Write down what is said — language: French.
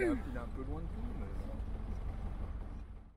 est un il est un peu loin de tout.